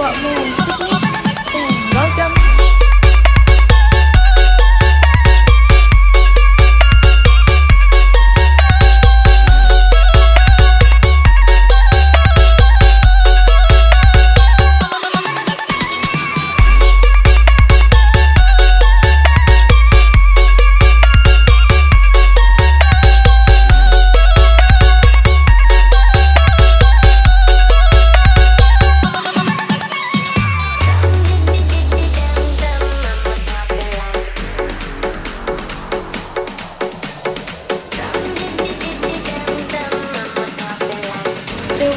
Dewa Musik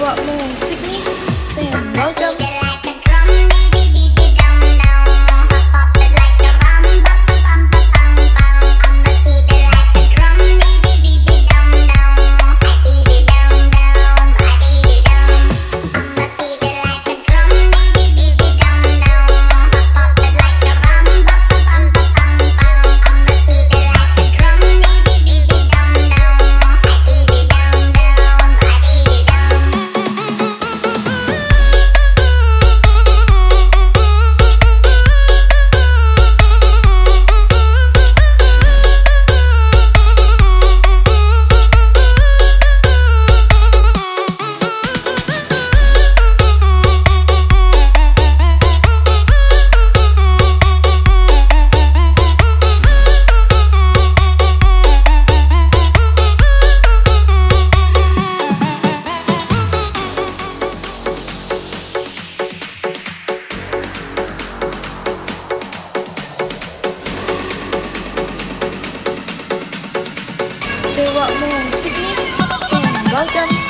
Dewa Musik nih Sayang welcome Musik nih Sayang welcome